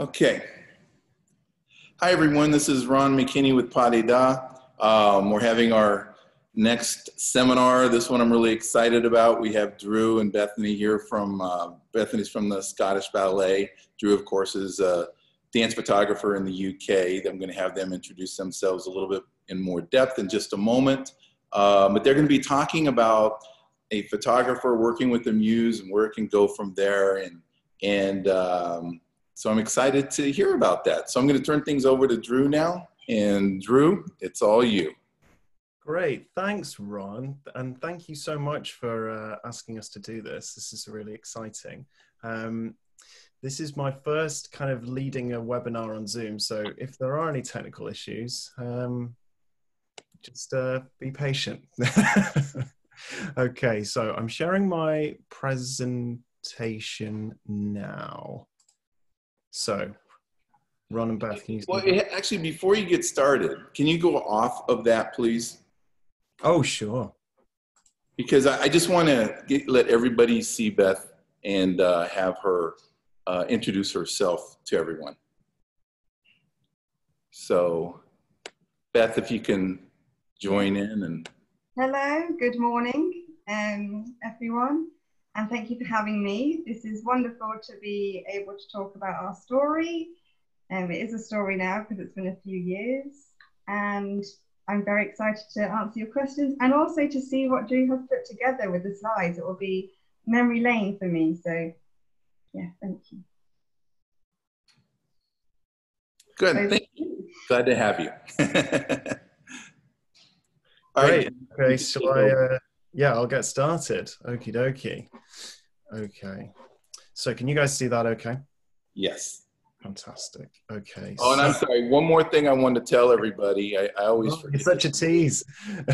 Okay. Hi, everyone. This is Ron McKinney with Pas de Deux. Um, we're having our next seminar. This one I'm really excited about. We have Drew and Bethany here from, uh, Bethany's from the Scottish Ballet. Drew, of course, is a dance photographer in the UK. I'm going to have them introduce themselves a little bit in more depth in just a moment. Um, but they're going to be talking about a photographer working with the muse and where it can go from there. And, and um, so I'm excited to hear about that. So I'm going to turn things over to Drew now. And Drew, it's all you. Great. Thanks, Ron. And thank you so much for uh, asking us to do this. This is really exciting. Um, this is my first kind of leading a webinar on Zoom. So if there are any technical issues, um, just uh, be patient. okay, so I'm sharing my presentation now. So, Ron and Beth, can you? Well, actually, before you get started, can you go off of that, please? Oh, sure. Because I, I just want to let everybody see Beth and uh, have her uh, introduce herself to everyone. So, Beth, if you can join in and. Hello, good morning, um, everyone, and thank you for having me. This is wonderful to be able to talk about our story. Um, it is a story now because it's been a few years, and I'm very excited to answer your questions and also to see what Drew has put together with the slides. It will be memory lane for me. So, yeah, thank you. Good. So, thank you. Glad to have you. Great. Okay. Shall I? Uh, yeah, I'll get started. Okie dokie. Okay. So, can you guys see that? Okay. Yes. Fantastic. Okay. Oh, and I'm sorry. One more thing I want to tell everybody. I, I always oh, forget. It's such a tease.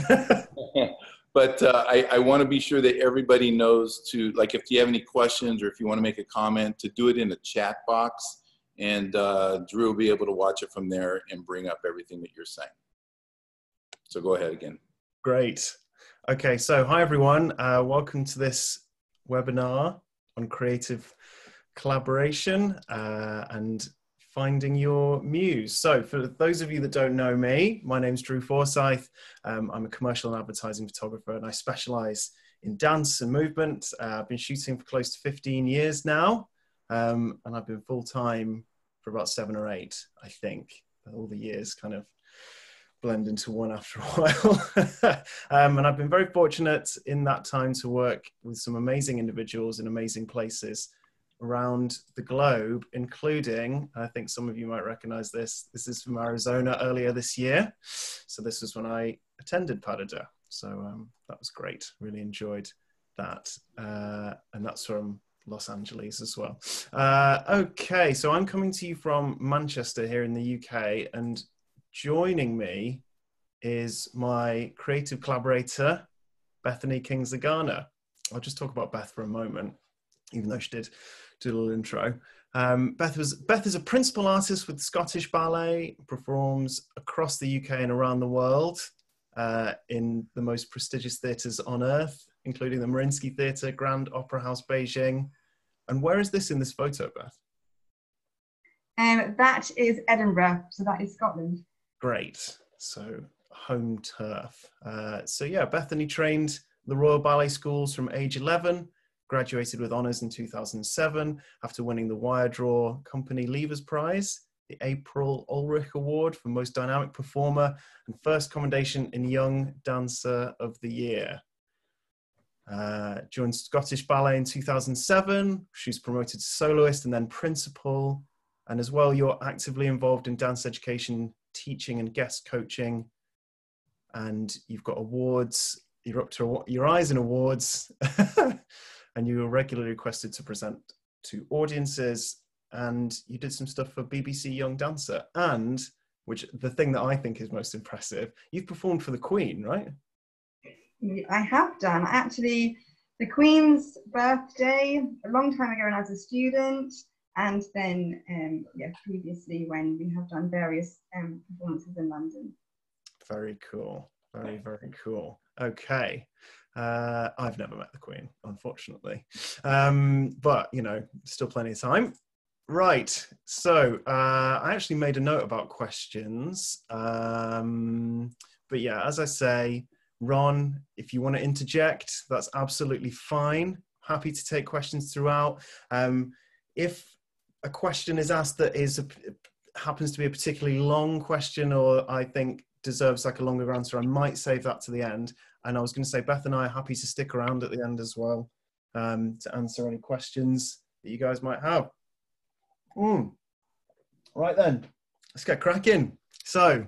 but uh, I, I want to be sure that everybody knows to like if you have any questions or if you want to make a comment to do it in the chat box, and uh, Drew will be able to watch it from there and bring up everything that you're saying. So go ahead again. Great. Okay, so hi everyone. Uh, welcome to this webinar on creative collaboration uh, and finding your muse. So, for those of you that don't know me, my name's Drew Forsyth. Um, I'm a commercial and advertising photographer, and I specialize in dance and movement. Uh, I've been shooting for close to 15 years now, um, and I've been full time for about seven or eight, I think. All the years kind of blend into one after a while. um, and I've been very fortunate in that time to work with some amazing individuals in amazing places around the globe, including, I think some of you might recognize this, this is from Arizona earlier this year. So this was when I attended Pas de Deux. So um, that was great, really enjoyed that. Uh, and that's from Los Angeles as well. Uh, okay, so I'm coming to you from Manchester here in the UK, and joining me is my creative collaborator, Bethany Kingsley Garner. I'll just talk about Beth for a moment, even though she did do a little intro. Um, Beth was Beth is a principal artist with Scottish Ballet, performs across the UK and around the world uh, in the most prestigious theatres on earth, including the Mariinsky Theatre, Grand Opera House, Beijing. And where is this in this photo, Beth? Um, that is Edinburgh, so that is Scotland. Great. So home turf. Uh, so yeah, Bethany trained the Royal Ballet Schools from age 11, graduated with honours in 2007 after winning the Wire Draw Company Levers Prize, the April Ulrich Award for Most Dynamic Performer, and first commendation in Young Dancer of the Year. Uh, joined Scottish Ballet in 2007. She's promoted to soloist and then principal. And as well, you're actively involved in dance education teaching and guest coaching, and you've got awards. You're up to your eyes in awards, and you were regularly requested to present to audiences. And you did some stuff for BBC Young Dancer, and which the thing that I think is most impressive, you've performed for the Queen, right? I have done. Actually, the Queen's birthday a long time ago I was a student and then um, yeah, previously when we have done various um, performances in London. Very cool. Very very cool. Okay. Uh, I've never met the Queen, unfortunately, um, but you know, still plenty of time. Right. So uh, I actually made a note about questions. Um, but yeah, as I say, Ron, if you want to interject, that's absolutely fine. Happy to take questions throughout. Um, if a question is asked that is a, happens to be a particularly long question, or I think deserves like a longer answer, I might save that to the end. And I was going to say, Beth and I are happy to stick around at the end as well um, to answer any questions that you guys might have. Mm. Right then, let's get cracking. So,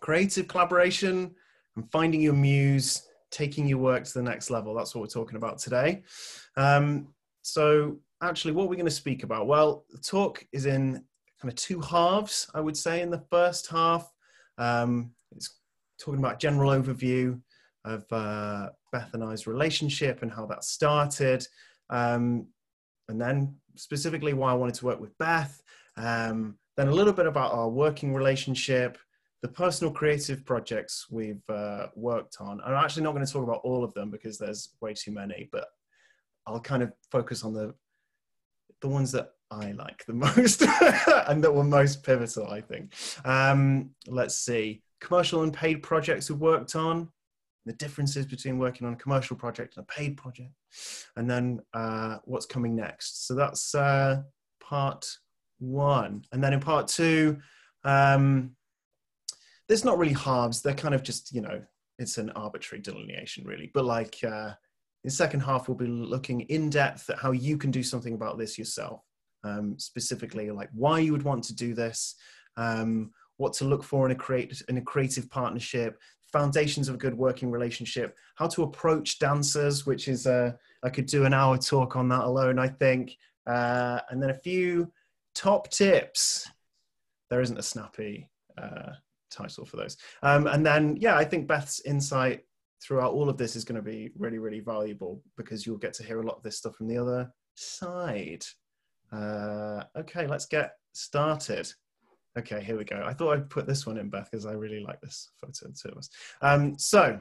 creative collaboration and finding your muse, taking your work to the next level. That's what we're talking about today. Um, so, actually, what we're going to speak about? Well, the talk is in kind of two halves, I would say. In the first half, um, it's talking about general overview of uh, Beth and I's relationship and how that started. Um, and then specifically why I wanted to work with Beth, um, then a little bit about our working relationship, the personal creative projects we've uh, worked on. I'm actually not going to talk about all of them because there's way too many, but I'll kind of focus on the the ones that I like the most and that were most pivotal, I think. Um, let's see. Commercial and paid projects we've worked on, the differences between working on a commercial project and a paid project, and then uh, what's coming next. So that's uh, part one. And then in part two, um, there's not really halves. They're kind of just, you know, it's an arbitrary delineation, really. But like uh, in the second half, we'll be looking in depth at how you can do something about this yourself. Um, specifically, like why you would want to do this, um, what to look for in a create in a creative partnership, foundations of a good working relationship, how to approach dancers, which is uh, I could do an hour talk on that alone, I think, uh, and then a few top tips. There isn't a snappy uh, title for those, um, and then yeah, I think Beth's insight throughout all of this is going to be really, really valuable because you'll get to hear a lot of this stuff from the other side. Uh, okay, let's get started. Okay, here we go. I thought I'd put this one in, Beth, because I really like this photo the two of us. Um, so,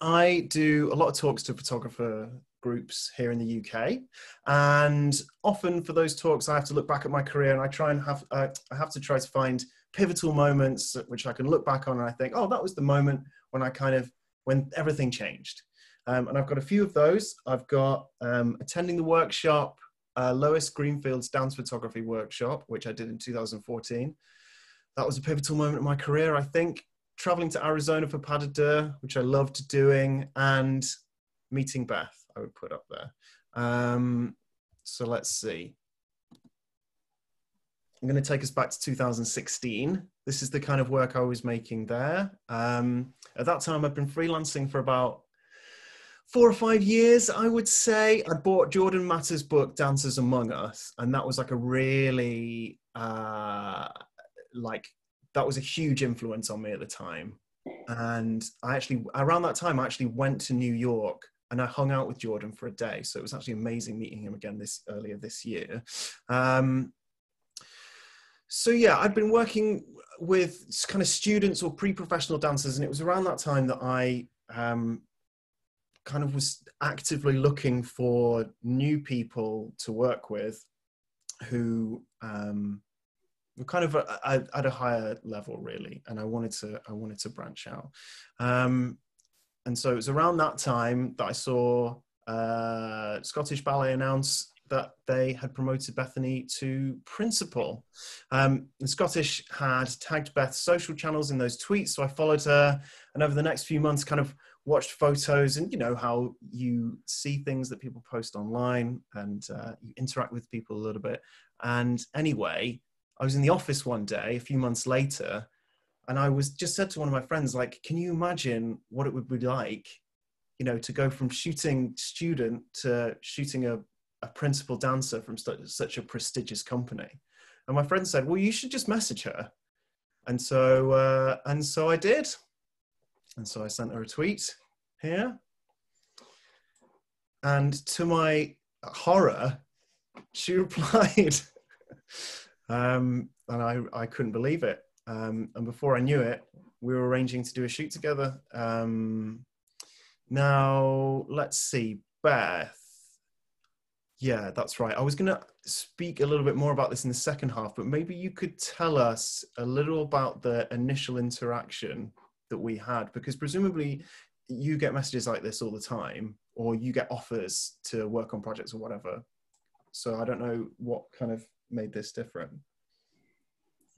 I do a lot of talks to photographer groups here in the UK, and often for those talks, I have to look back at my career and I try and have uh, I have to try to find pivotal moments which I can look back on and I think, oh, that was the moment when I kind of when everything changed. Um, and I've got a few of those. I've got um, attending the workshop uh, Lois Greenfield's dance photography workshop, which I did in 2014. That was a pivotal moment in my career, I think. Traveling to Arizona for Pas de Deux, which I loved doing, and meeting Beth, I would put up there. Um, so let's see. I'm going to take us back to 2016. This is the kind of work I was making there. Um, at that time, I'd been freelancing for about four or five years, I would say. I bought Jordan Matter's book, Dancers Among Us, and that was like a really, uh, like, that was a huge influence on me at the time. And I actually, around that time, I actually went to New York and I hung out with Jordan for a day. So it was actually amazing meeting him again this earlier this year. Um, so yeah, I'd been working with kind of students or pre-professional dancers, and it was around that time that I um, kind of was actively looking for new people to work with who um, were kind of a, at a higher level really and i wanted to i wanted to branch out. Um, and so it was around that time that i saw uh, scottish ballet announce that they had promoted Bethany to principal. Um, the Scottish had tagged Beth's social channels in those tweets, so I followed her, and over the next few months, kind of watched photos and you know how you see things that people post online and uh, you interact with people a little bit and anyway i was in the office one day a few months later and i was just said to one of my friends like can you imagine what it would be like you know to go from shooting student to shooting a, a principal dancer from st- such a prestigious company and my friend said well you should just message her and so uh, and so i did and so I sent her a tweet here. And to my horror, she replied. um, and I, I couldn't believe it. Um, and before I knew it, we were arranging to do a shoot together. Um, now, let's see, Beth. Yeah, that's right. I was gonna. speak a little bit more about this in the second half, but maybe you could tell us a little about the initial interaction that we had, because presumably you get messages like this all the time, or you get offers to work on projects or whatever. So I don't know what kind of made this different.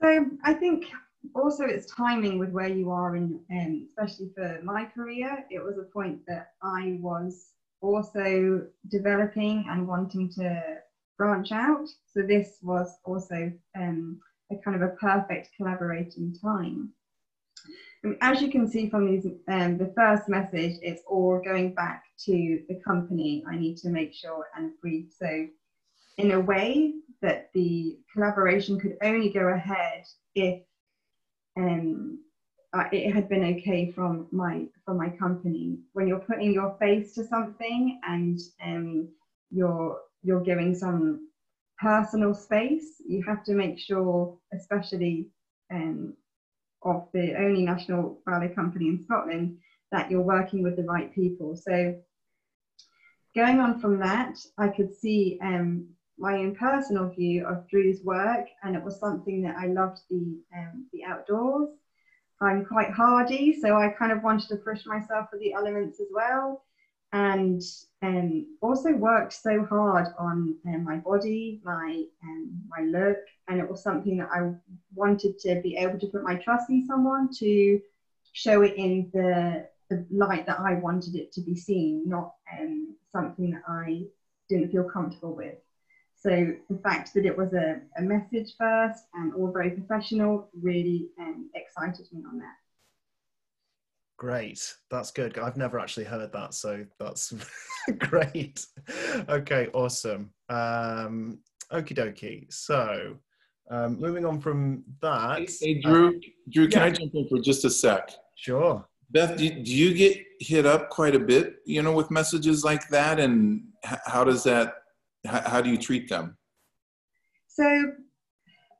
So I think also it's timing with where you are and um, especially for my career. It was a point that I was also developing and wanting to branch out. So this was also um, a kind of a perfect collaborating time. And as you can see from these, um, the first message, it's all going back to the company. I need to make sure and brief. So in a way that the collaboration could only go ahead if um, it had been okay from my from my company. When you're putting your face to something and um, you're you're giving some personal space, you have to make sure, especially um, of the only national ballet company in Scotland, that you're working with the right people. So going on from that, I could see um, my own personal view of Drew's work, and it was something that I loved the um, the outdoors. I'm quite hardy, so I kind of wanted to push myself with the elements as well and um, also worked so hard on um, my body, my um, my look, and it was something that I wanted to be able to put my trust in someone to show it in the, the light that I wanted it to be seen, not um, something that I didn't feel comfortable with. So the fact that it was a, a message first and all very professional really um, excited me on that. Great. That's good. I've never actually heard that, so that's great. Okay, awesome. Um, okie dokie. So, um, moving on from that. Hey, hey Drew, uh, Drew, can yeah. I jump in for just a sec? Sure. Beth, do, do you get hit up quite a bit, you know, with messages like that? And how does that, how, do you treat them? So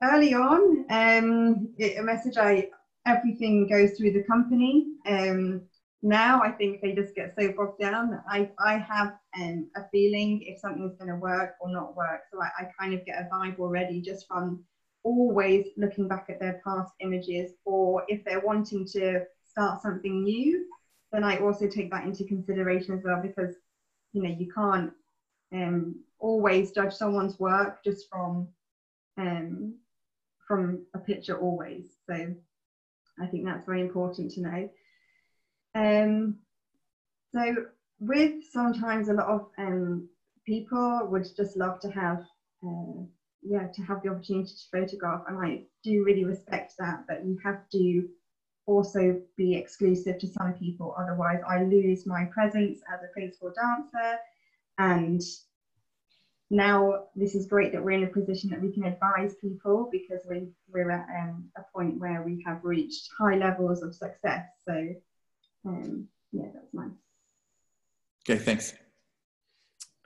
early on, um, it, a message I everything goes through the company. Um, now I think they just get so bogged down that I, I have um, a feeling if something's going to work or not work. So I, I kind of get a vibe already just from always looking back at their past images or if they're wanting to start something new, then I also take that into consideration as well because you know you can't um, always judge someone's work just from um, from a picture always. So I think that's very important to know. Um, so with sometimes a lot of um, people would just love to have, uh, yeah, to have the opportunity to photograph, and I do really respect that. But you have to also be exclusive to some people, otherwise I lose my presence as a principal dancer, and now this is great that we're in a position that we can advise people because we, we're at um, a point where we have reached high levels of success. So um, yeah, that's nice. Okay, thanks.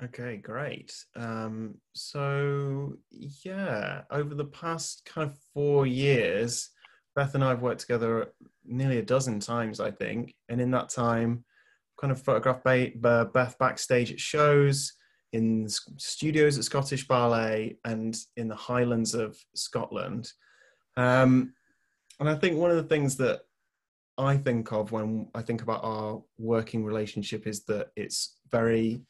Okay, great. Um, so yeah, over the past kind of four years, Beth and I have worked together nearly a dozen times, I think, and in that time, kind of photographed Beth backstage at shows, in studios at Scottish Ballet and in the Highlands of Scotland. Um, and I think one of the things that I think of when I think about our working relationship is that it's very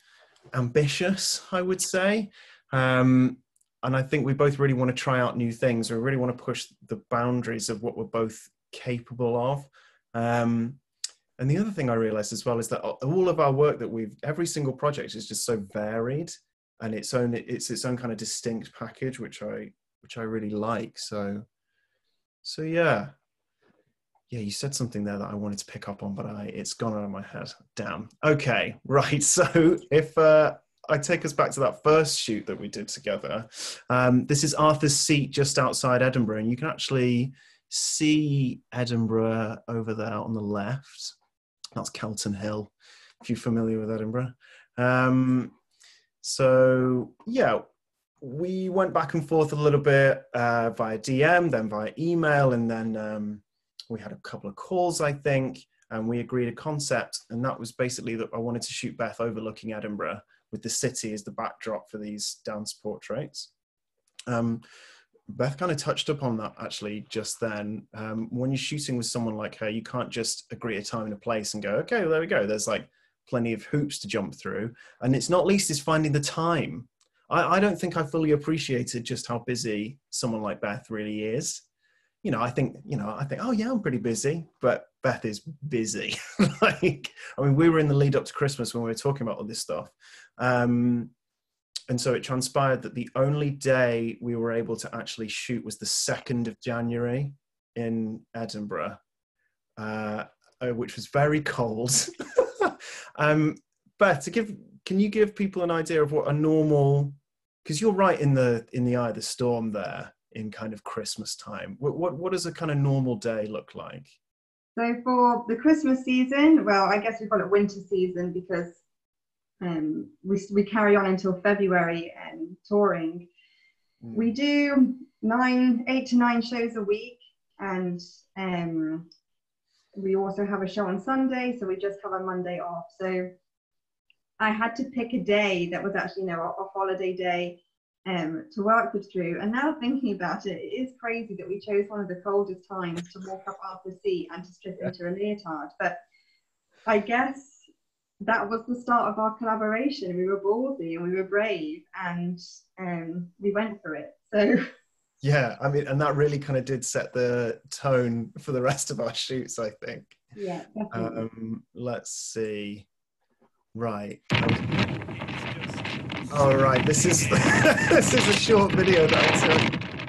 ambitious, I would say. Um, and I think we both really want to try out new things. We really want to push the boundaries of what we're both capable of. Um, and the other thing I realized as well is that all of our work that we've, every single project is just so varied and its own, it's its own kind of distinct package, which I, which I really like. So, so yeah, yeah, you said something there that I wanted to pick up on, but I, it's gone out of my head. Damn. Okay, right. So if uh, I take us back to that first shoot that we did together, um, this is Arthur's Seat just outside Edinburgh, and you can actually see Edinburgh over there on the left. That's Calton Hill, if you're familiar with Edinburgh. Um, so, yeah, we went back and forth a little bit uh, via DM, then via email, and then um, we had a couple of calls, I think, and we agreed a concept. And that was basically that I wanted to shoot Beth overlooking Edinburgh with the city as the backdrop for these dance portraits. Um, Beth kind of touched upon that actually just then. Um, when you're shooting with someone like her, you can't just agree a time and a place and go, okay, well, there we go. There's like plenty of hoops to jump through. And it's not least is finding the time. I, I don't think I fully appreciated just how busy someone like Beth really is. You know, I think, you know, I think, oh yeah, I'm pretty busy, but Beth is busy. like, I mean, we were in the lead up to Christmas when we were talking about all this stuff. Um, and so it transpired that the only day we were able to actually shoot was the 2nd of January in Edinburgh, uh, uh which was very cold. um, Beth, to give, can you give people an idea of what a normal, because you're right in the in the eye of the storm there in kind of Christmas time. What, what what does a kind of normal day look like? So for the Christmas season, well, I guess we call it winter season because um, we, we carry on until February and touring. Mm. We do nine, eight to nine shows a week, and um, we also have a show on Sunday, so we just have a Monday off. So I had to pick a day that was actually, you know, a, a holiday day um, to work with Drew. And now thinking about it, it is crazy that we chose one of the coldest times to walk up Arthur's Seat and to strip yeah. into a leotard. But I guess that was the start of our collaboration. We were ballsy and we were brave and um, we went for it. So yeah, I mean, and that really kind of did set the tone for the rest of our shoots, I think. Yeah, definitely. Um, let's see. Right. All right. This is this is a short video that I took.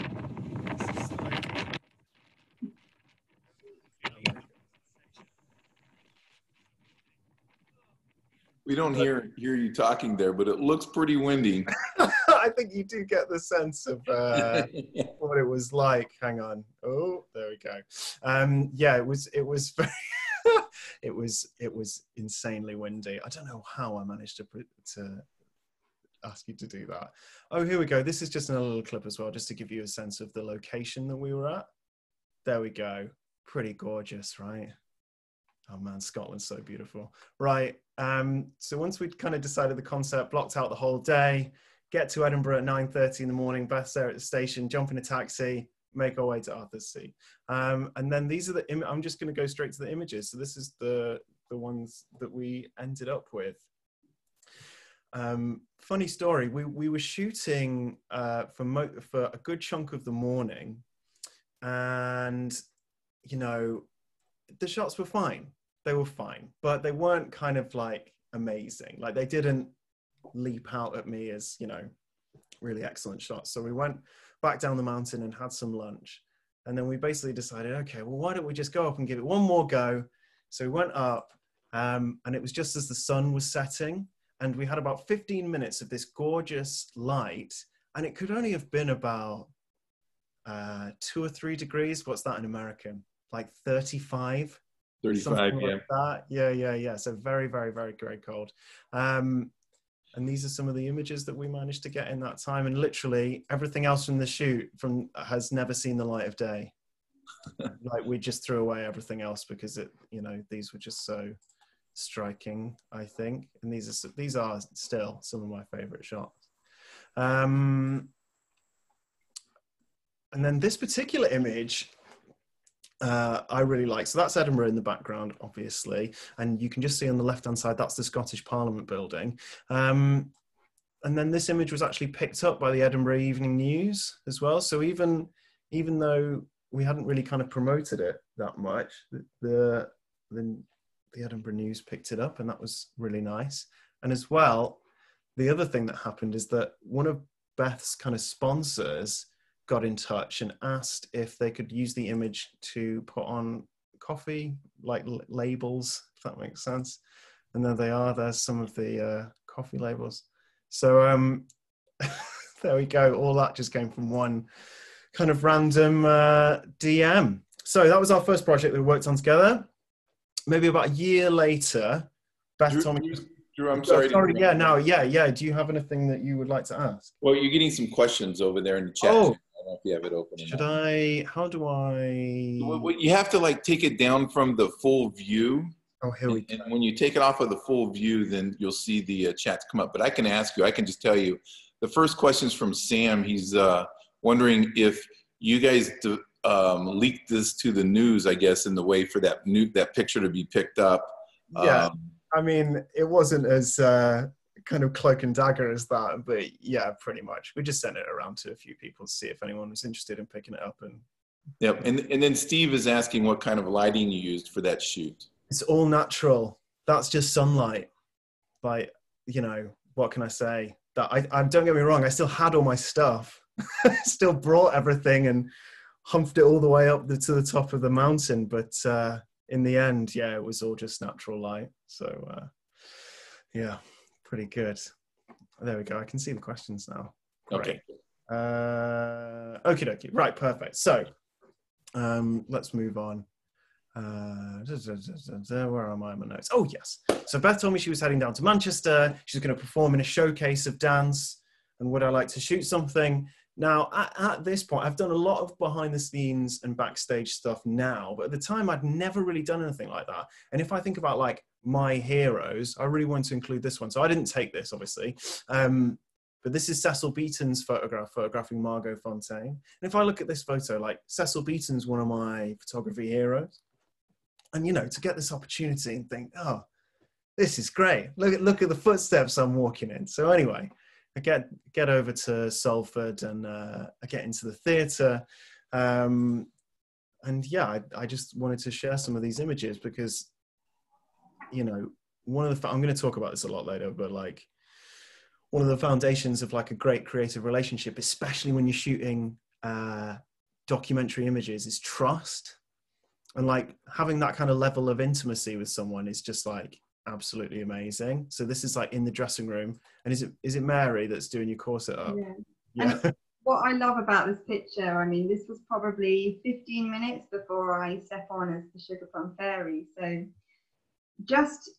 We don't hear hear you talking there, but it looks pretty windy. I think you do get the sense of uh, what it was like. Hang on. Oh, there we go. Um, yeah, it was. It was it was. It was insanely windy. I don't know how I managed to to ask you to do that. Oh, here we go. This is just another little clip as well, just to give you a sense of the location that we were at. There we go. Pretty gorgeous, right? Oh man, Scotland's so beautiful. Right. Um, so once we'd kind of decided the concept, blocked out the whole day, get to Edinburgh at 9.30 in the morning, Beth's there at the station, jump in a taxi, make our way to Arthur's Seat. Um, and then these are the, Im- I'm just going to go straight to the images. So this is the, the ones that we ended up with. Um, funny story, we, we were shooting uh, for, mo- for a good chunk of the morning and, you know, the shots were fine they were fine, but they weren't kind of like amazing. Like they didn't leap out at me as, you know, really excellent shots. So we went back down the mountain and had some lunch. And then we basically decided, okay, well, why don't we just go up and give it one more go? So we went up, um, and it was just as the sun was setting. And we had about 15 minutes of this gorgeous light. And it could only have been about uh, two or three degrees. What's that in American? Like 35 35 yeah like that. yeah yeah yeah. So very very very very cold. Um and these are some of the images that we managed to get in that time. And literally everything else from the shoot from has never seen the light of day. Like we just threw away everything else because it you know these were just so striking i think. And these are these are still some of my favorite shots. Um and then this particular image uh, I really like. So that's Edinburgh in the background, obviously, and you can just see on the left-hand side that's the Scottish Parliament building. Um, and then this image was actually picked up by the Edinburgh Evening News as well. So even even though we hadn't really kind of promoted it that much, the the, the Edinburgh News picked it up, and that was really nice. And as well, the other thing that happened is that one of Beth's kind of sponsors got in touch and asked if they could use the image to put on coffee like l- labels if that makes sense and there they are there's some of the uh, coffee labels so um there we go all that just came from one kind of random uh, dm so that was our first project that we worked on together maybe about a year later beth Drew, Tommy, Drew, I'm sorry. sorry yeah, no, yeah, yeah. Do you have anything that you would like to ask? Well, you're getting some questions over there in the chat. Oh, don't know if you have it open. Should I? How do I? Well, you have to like take it down from the full view. Oh, here we go. And when you take it off of the full view, then you'll see the uh, chats come up. But I can ask you. I can just tell you. The first question is from Sam. He's uh, wondering if you guys um, leaked this to the news, I guess, in the way for that new that picture to be picked up. Yeah, Um, I mean, it wasn't as uh, kind of cloak and dagger as that, but yeah, pretty much. We just sent it around to a few people to see if anyone was interested in picking it up, and Yep. And, and then Steve is asking what kind of lighting you used for that shoot. it's all natural. That's just sunlight. Like, you know, what can I say? That I, I don't get me wrong, I still had all my stuff, still brought everything and humped it all the way up the, to the top of the mountain. But uh, in the end, yeah, it was all just natural light. So, uh, yeah, pretty good. There we go. I can see the questions now. Great. Okay. Uh, okie dokie. Right, perfect. So um, let's move on. Uh, da, da, da, where are my my notes? Oh, yes. So Beth told me she was heading down to Manchester. She's going to perform in a showcase of dance. And would I like to shoot something? Now, at, at this point, I've done a lot of behind the scenes and backstage stuff now, but at the time, I'd never really done anything like that. And if I think about like my heroes, I really want to include this one. So I didn't take this, obviously. Um, but this is Cecil Beaton's photograph, photographing Margot Fonteyn. And if I look at this photo, like Cecil Beaton's one of my photography heroes. And you know, to get this opportunity and think, oh, this is great. Look at look at the footsteps I'm walking in. So anyway, I get get over to Salford and uh, I get into the theatre. Um, and yeah, I, I just wanted to share some of these images because, you know, one of the I'm going to talk about this a lot later, but like one of the foundations of like a great creative relationship, especially when you're shooting uh, documentary images, is trust. And like having that kind of level of intimacy with someone is just like absolutely amazing. So this is like in the dressing room, and is it is it Mary that's doing your corset up? Yeah. Yeah. What I love about this picture, I mean, this was probably 15 minutes before I step on as the Sugar Plum Fairy. So just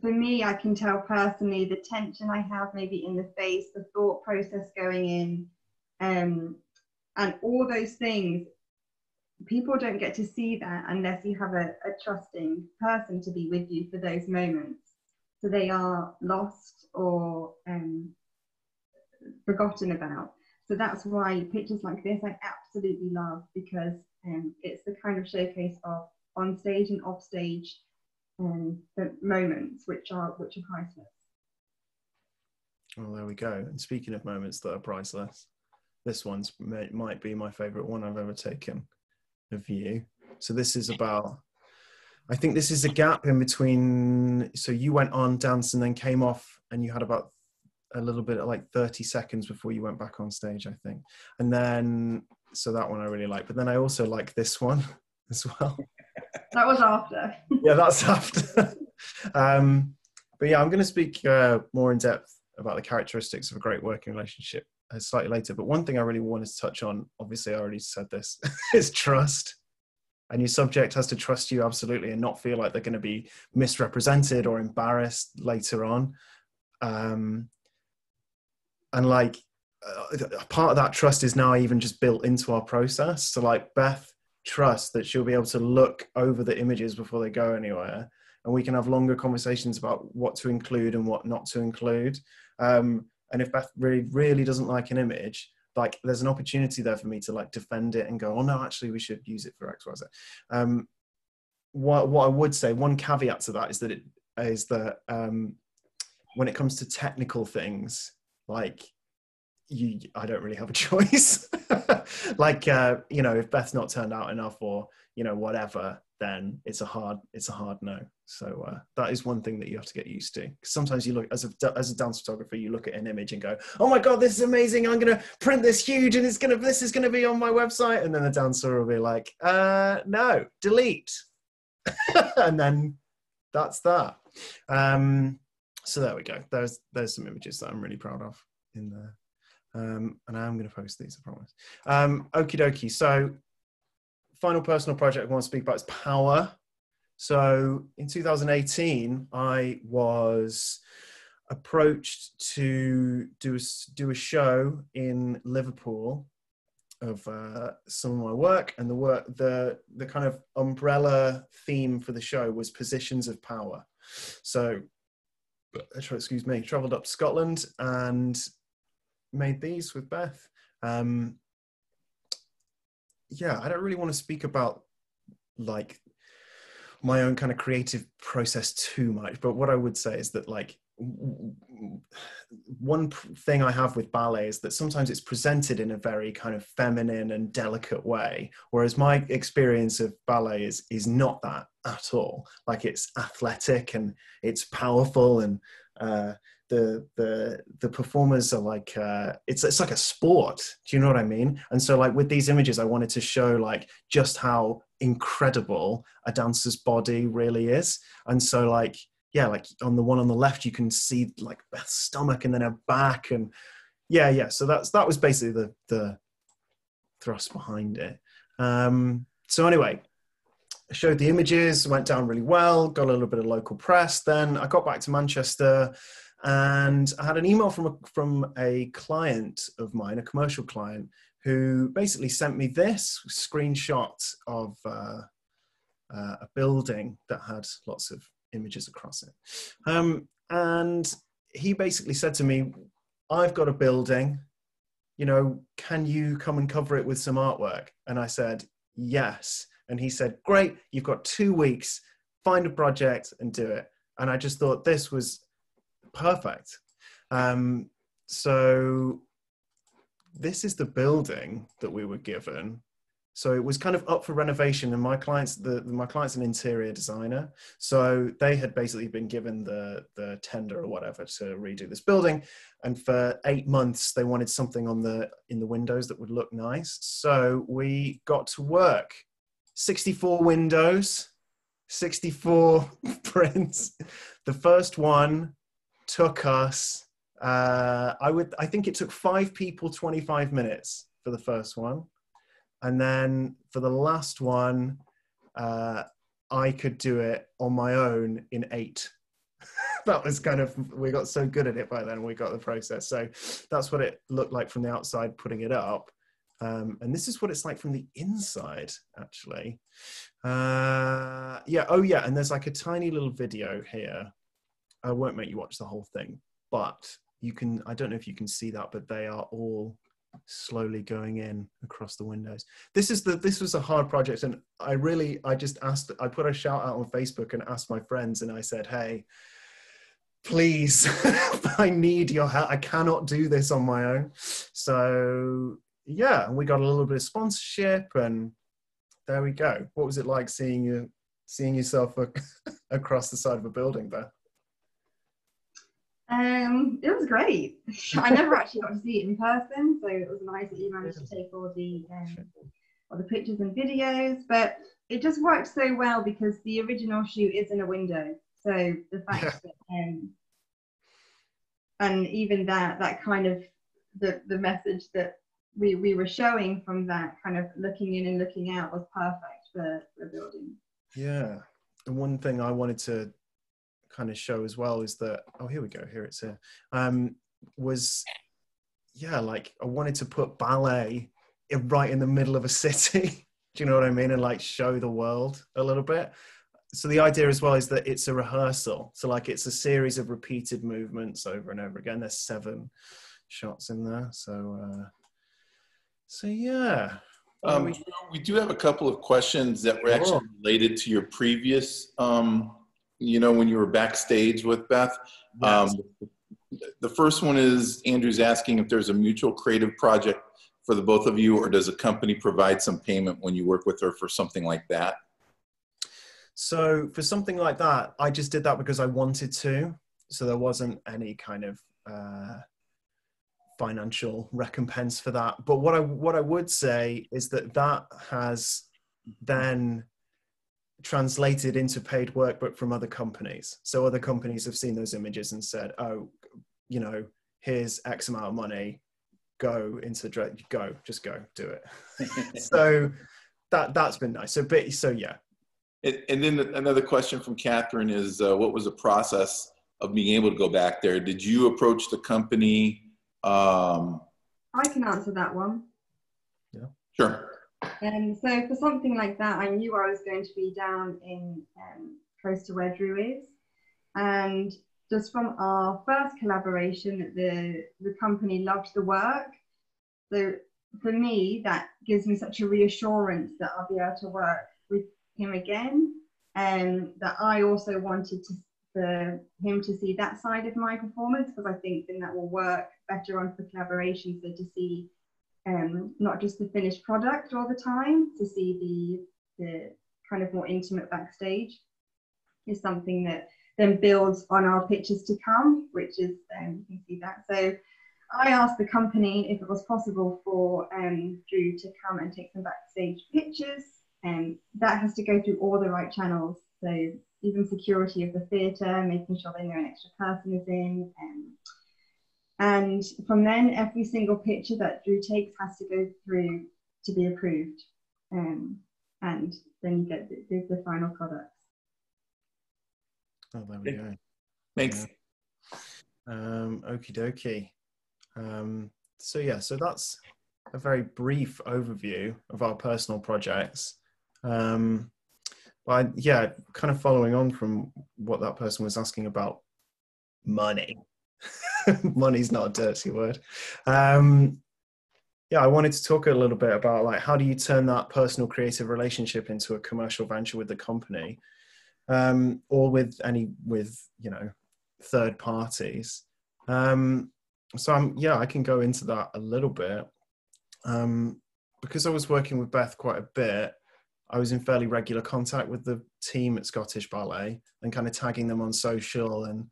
for me, I can tell personally the tension I have maybe in the face, the thought process going in, um, and all those things. People don't get to see that unless you have a, a trusting person to be with you for those moments. So they are lost or um, forgotten about. So that's why pictures like this I absolutely love because um, it's the kind of showcase of on stage and off stage um, the moments which are which are priceless. Well, there we go. And speaking of moments that are priceless, this one's might be my favorite one I've ever taken of you. So this is about. I think this is a gap in between. So you went on dance and then came off, and you had about a little bit like 30 seconds before you went back on stage, I think. And then, so that one I really like. But then I also like this one as well. That was after. yeah, that's after. um, but yeah, I'm going to speak uh, more in depth about the characteristics of a great working relationship slightly later. But one thing I really wanted to touch on, obviously, I already said this, is trust. And your subject has to trust you absolutely and not feel like they're going to be misrepresented or embarrassed later on. Um, and like uh, part of that trust is now even just built into our process. So, like Beth trust that she'll be able to look over the images before they go anywhere and we can have longer conversations about what to include and what not to include um, and if beth really really doesn't like an image like there's an opportunity there for me to like defend it and go oh no actually we should use it for xyz um, what, what i would say one caveat to that is that it is that um, when it comes to technical things like you i don't really have a choice. Like uh you know if beth's not turned out enough or you know whatever then it's a hard it's a hard no so uh, that is one thing that you have to get used to. Sometimes you look as a as a dance photographer you look at an image and go oh my god this is amazing. I'm gonna print this huge and it's gonna this is gonna be on my website. And then the dancer will be like uh no delete. And then that's that. Um so there we go. There's there's some images that i'm really proud of in there. Um, and I'm going to post these, I promise. Um, Okie dokie. So, final personal project I want to speak about is Power. So, in 2018, I was approached to do a, do a show in Liverpool of uh, some of my work, and the work the the kind of umbrella theme for the show was positions of power. So, excuse me, travelled up to Scotland and made these with Beth. Um, yeah, I don't really want to speak about like my own kind of creative process too much, but what I would say is that like one thing I have with ballet is that sometimes it's presented in a very kind of feminine and delicate way, whereas my experience of ballet is is not that at all. Like it's athletic and it's powerful and uh, the the the performers are like uh, it's it's like a sport. Do you know what I mean? And so like with these images, I wanted to show like just how incredible a dancer's body really is. And so like yeah, like on the one on the left, you can see like Beth's stomach and then her back, and yeah, yeah. So that's that was basically the the thrust behind it. Um, so anyway, I showed the images, went down really well, got a little bit of local press. Then I got back to Manchester, and I had an email from a, from a client of mine, a commercial client, who basically sent me this screenshot of uh, uh, a building that had lots of images across it. Um, and he basically said to me, I've got a building, you know, can you come and cover it with some artwork? And I said, yes. And he said, great, you've got two weeks, find a project and do it. And I just thought this was perfect. Um, so this is the building that we were given so it was kind of up for renovation, and my clients, the my client's an interior designer, so they had basically been given the the tender or whatever to redo this building, and for eight months they wanted something on the in the windows that would look nice. So we got to work. Sixty four windows, sixty four prints. The first one took us. Uh, I would. I think it took five people twenty five minutes for the first one and then for the last one, uh, I could do it on my own in eight. that was kind of, we got so good at it by then, we got the process. So that's what it looked like from the outside, putting it up. Um, and this is what it's like from the inside, actually. Uh, yeah, oh yeah, and there's like a tiny little video here. I won't make you watch the whole thing, but you can, I don't know if you can see that, but they are all slowly going in across the windows. This is the this was a hard project, and I really I just asked I put a shout out on Facebook and asked my friends, and I said, hey. Please, I need your help. I cannot do this on my own. So, yeah, we got a little bit of sponsorship, and there we go. What was it like seeing you seeing yourself across the side of a building there? Um, it was great. I never actually got to see it in person, so it was nice that you managed to take all the um, all the pictures and videos. But it just worked so well because the original shoot is in a window, so the fact yeah. that um, and even that that kind of the the message that we we were showing from that kind of looking in and looking out was perfect for the building. Yeah, the one thing I wanted to kind of show as well is that oh here we go here it's here um, was yeah like I wanted to put ballet right in the middle of a city. Do you know what I mean? And like show the world a little bit. So the idea as well is that it's a rehearsal. So like it's a series of repeated movements over and over again. There's seven shots in there. So uh, so yeah. Um, we, we do have a couple of questions that were actually related to your previous um, you know, when you were backstage with Beth. Yes. Um, the first one is Andrew's asking if there's a mutual creative project for the both of you, or does a company provide some payment when you work with her for something like that? So for something like that, I just did that because I wanted to. So there wasn't any kind of uh, financial recompense for that. But what I what I would say is that that has then translated into paid work, but from other companies. So other companies have seen those images and said, "Oh, you know, here's X amount of money. Go into the go, just go, do it." so that that's been nice. So, but so yeah. And, and then another question from Catherine is, uh, what was the process of being able to go back there? Did you approach the company? Um, I can answer that one. Yeah. Sure. Um, so for something like that, I knew I was going to be down in um, close to where Drew is, and just from our first collaboration, the the company loved the work. So for me, that gives me such a reassurance that I'll be able to work with him again. And that I also wanted to for him to see that side of my performance because I think then that will work better on for collaboration. So to see um, not just the finished product all the time, to see the the kind of more intimate backstage is something that then builds on our pictures to come, which is um, you can see that. So I asked the company if it was possible for um, Drew to come and take some backstage pictures, and that has to go through all the right channels. So even security of the theatre, making sure they know an extra person is in. Um, and from then, every single picture that Drew takes has to go through to be approved. Um, and then you get the, the, the final product. Oh, there we go. Makes Yeah. Um, okie dokie. Um, so yeah, so that's a very brief overview of our personal projects. Um, but yeah, kind of following on from what that person was asking about money. Money's not a dirty word. Um, yeah, I wanted to talk a little bit about like how do you turn that personal creative relationship into a commercial venture with the company, um, or with any with you know third parties. Um, so I'm yeah, I can go into that a little bit um, because I was working with Beth quite a bit. I was in fairly regular contact with the team at Scottish Ballet and kind of tagging them on social and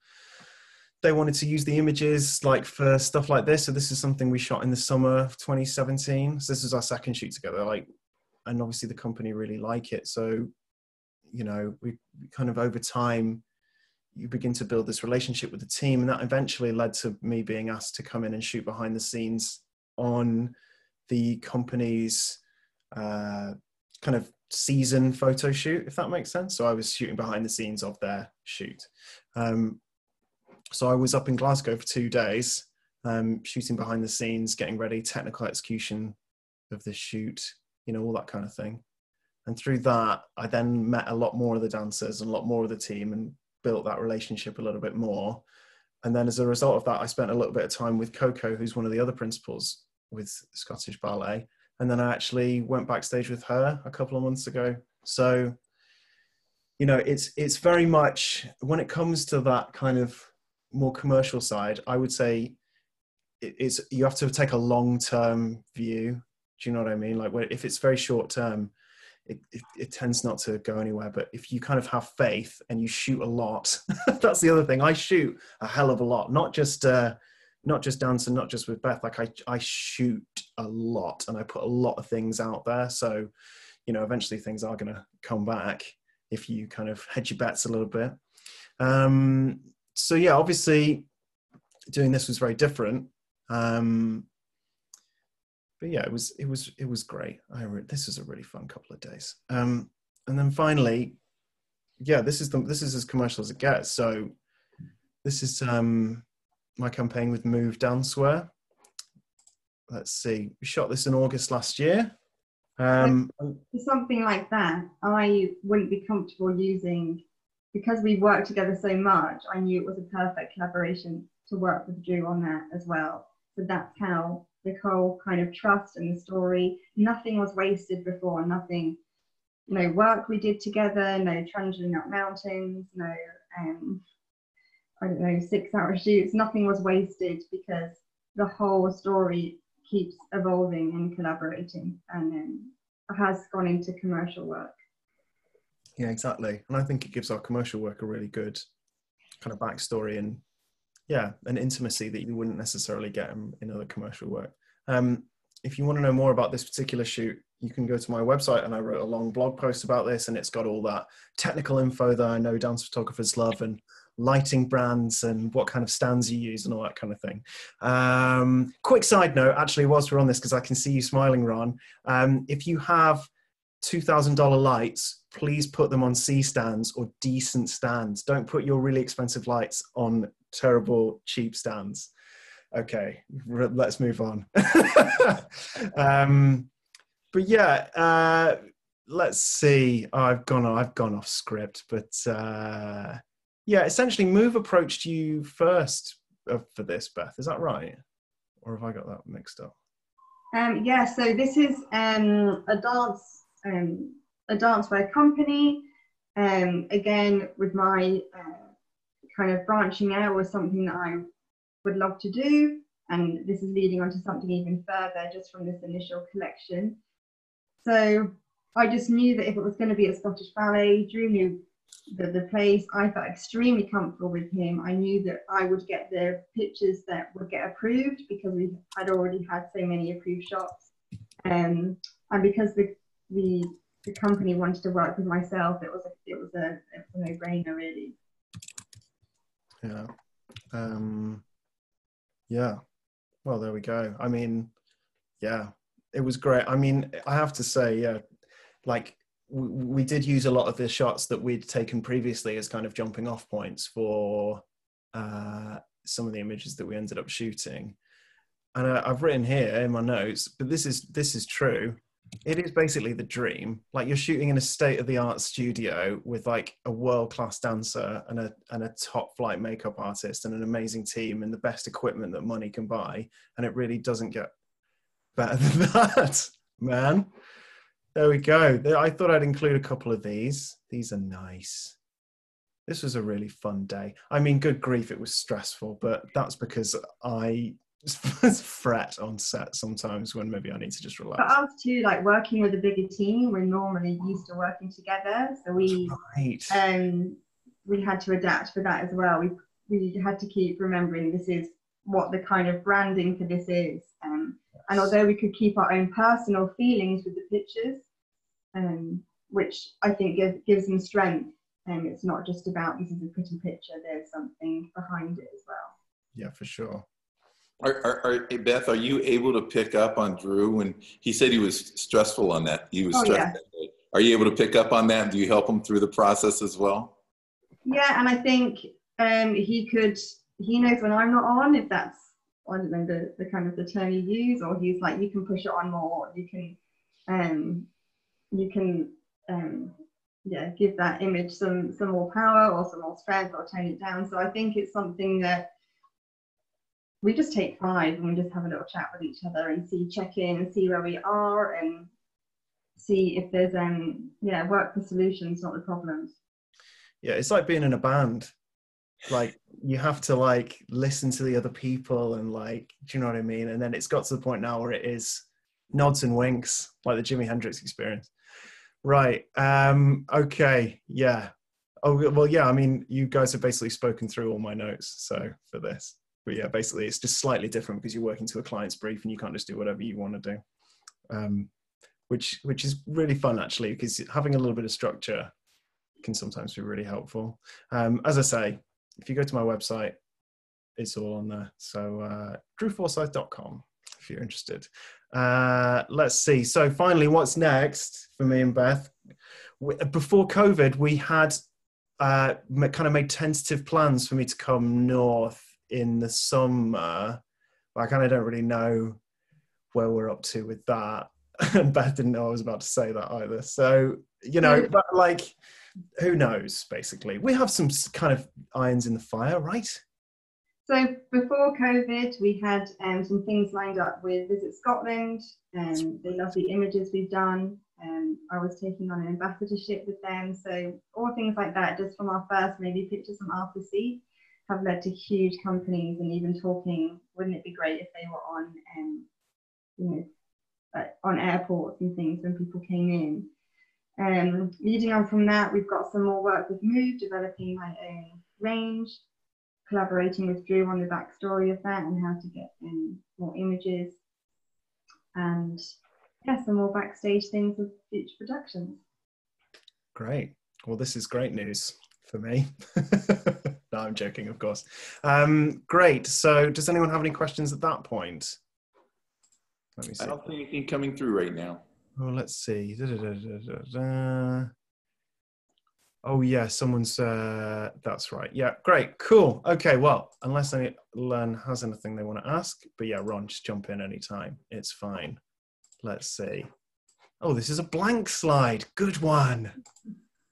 they wanted to use the images like for stuff like this. So this is something we shot in the summer of 2017. So this is our second shoot together. Like, and obviously the company really like it. So, you know, we kind of over time you begin to build this relationship with the team, and that eventually led to me being asked to come in and shoot behind the scenes on the company's uh, kind of season photo shoot, if that makes sense. So I was shooting behind the scenes of their shoot. Um, so I was up in Glasgow for two days, um, shooting behind the scenes, getting ready, technical execution of the shoot, you know, all that kind of thing. And through that, I then met a lot more of the dancers and a lot more of the team and built that relationship a little bit more. And then as a result of that, I spent a little bit of time with Coco, who's one of the other principals with Scottish Ballet. And then I actually went backstage with her a couple of months ago. So, you know, it's it's very much when it comes to that kind of more commercial side, I would say it's you have to take a long term view. Do you know what I mean? Like if it's very short term, it, it, it, tends not to go anywhere. But if you kind of have faith and you shoot a lot, that's the other thing. I shoot a hell of a lot, not just uh, not just dance and not just with Beth. Like I I shoot a lot and I put a lot of things out there. So you know, eventually things are going to come back if you kind of hedge your bets a little bit. Um, so yeah, obviously doing this was very different. Um, but yeah, it was it was it was great. I re- this was a really fun couple of days. Um, and then finally, yeah, this is the this is as commercial as it gets. So this is um, my campaign with Move Dancewear. Let's see, we shot this in August last year. Um, something like that, I wouldn't be comfortable using because we worked together so much. I knew it was a perfect collaboration to work with Drew on that as well. So that's how the whole kind of trust and the story, nothing was wasted before, nothing, no work we did together, no trundling up mountains, no, um, I don't know, six hour shoots, nothing was wasted because the whole story keeps evolving and collaborating and um, has gone into commercial work. Yeah, exactly. And I think it gives our commercial work a really good kind of backstory and yeah, an intimacy that you wouldn't necessarily get in, in other commercial work. Um, if you want to know more about this particular shoot, you can go to my website and I wrote a long blog post about this and it's got all that technical info that I know dance photographers love and lighting brands and what kind of stands you use and all that kind of thing. Um, quick side note, actually, whilst we're on this, because I can see you smiling, Ron, um, if you have $2,000 lights, please put them on C stands or decent stands. Don't put your really expensive lights on terrible, cheap stands. Okay, let's move on. um, but yeah, uh, let's see. I've gone. I've gone off script, but uh, yeah, essentially, Move approached you first uh, for this, Beth. Is that right, or have I got that mixed up? Um, yeah, so this is um, a dance um, a dancewear company. Um, again, with my uh, kind of branching out was something that I would love to do, and this is leading on to something even further just from this initial collection. So I just knew that if it was going to be a Scottish ballet, Drew knew the, the place. I felt extremely comfortable with him. I knew that I would get the pictures that would get approved because we had already had so many approved shots. Um, and because the, the, the company wanted to work with myself, it was a, it was a, it was a no-brainer really. Yeah. Um, yeah. Well, there we go. I mean, yeah, it was great. I mean, I have to say, yeah, like we, we did use a lot of the shots that we'd taken previously as kind of jumping off points for uh, some of the images that we ended up shooting. And uh, I've written here in my notes, but this is this is true. It is basically the dream. Like you're shooting in a state of the art studio with like a world class dancer and a and a top flight makeup artist and an amazing team and the best equipment that money can buy. And it really doesn't get better than that, man. There we go. I thought I'd include a couple of these. These are nice. This was a really fun day. I mean, good grief, it was stressful, but that's because I fret on set sometimes when maybe I need to just relax. But us too, like working with a bigger team, we're normally used to working together, so we right. um we had to adapt for that as well. We we had to keep remembering this is what the kind of branding for this is. Um, and although we could keep our own personal feelings with the pictures, um, which I think give, gives them strength, and um, it's not just about this is a pretty picture. There's something behind it as well. Yeah, for sure. Are, are, are, Beth, are you able to pick up on Drew when he said he was stressful on that? He was oh, stressed. Yeah. Are you able to pick up on that? Do you help him through the process as well? Yeah, and I think um, he could. He knows when I'm not on. If that's I don't know the, the kind of the term you use, or he's like, you can push it on more. You can, um, you can, um, yeah, give that image some some more power or some more strength or tone it down. So I think it's something that we just take five and we just have a little chat with each other and see, check in, see where we are, and see if there's um yeah work for solutions, not the problems. Yeah, it's like being in a band. Like you have to like listen to the other people and like do you know what i mean? And then it's got to the point now where it is nods and winks like the jimi hendrix experience. Right um okay yeah. Oh well yeah i mean you guys have basically spoken through all my notes so for this but yeah basically it's just slightly different because you're working to a client's brief and you can't just do whatever you want to do um which which is really fun actually because having a little bit of structure can sometimes be really helpful um as i say if you go to my website, it's all on there. So uh, drewforsyth.com if you're interested. Uh, let's see. So finally, what's next for me and Beth? Before COVID, we had uh, kind of made tentative plans for me to come north in the summer. But I kind of don't really know where we're up to with that. and Beth didn't know I was about to say that either. So, you know, but like who knows basically we have some kind of irons in the fire right so before covid we had um, some things lined up with visit scotland and um, they love the images we've done um, i was taking on an ambassadorship with them so all things like that just from our first maybe pictures from r4c have led to huge companies and even talking wouldn't it be great if they were on um, you know on airports and things when people came in um, leading on from that, we've got some more work with Move, developing my own range, collaborating with Drew on the backstory of that and how to get in more images, and yeah, some more backstage things with future productions. Great. Well, this is great news for me. no, I'm joking, of course. Um, great. So, does anyone have any questions at that point? Let me see. I don't see anything coming through right now. Oh, let's see. Da, da, da, oh, yeah, someone's. Uh, that's right. Yeah, great, cool. Okay, well, unless anyone has anything they want to ask, but yeah, Ron, just jump in anytime. It's fine. Let's see. Oh, this is a blank slide. Good one.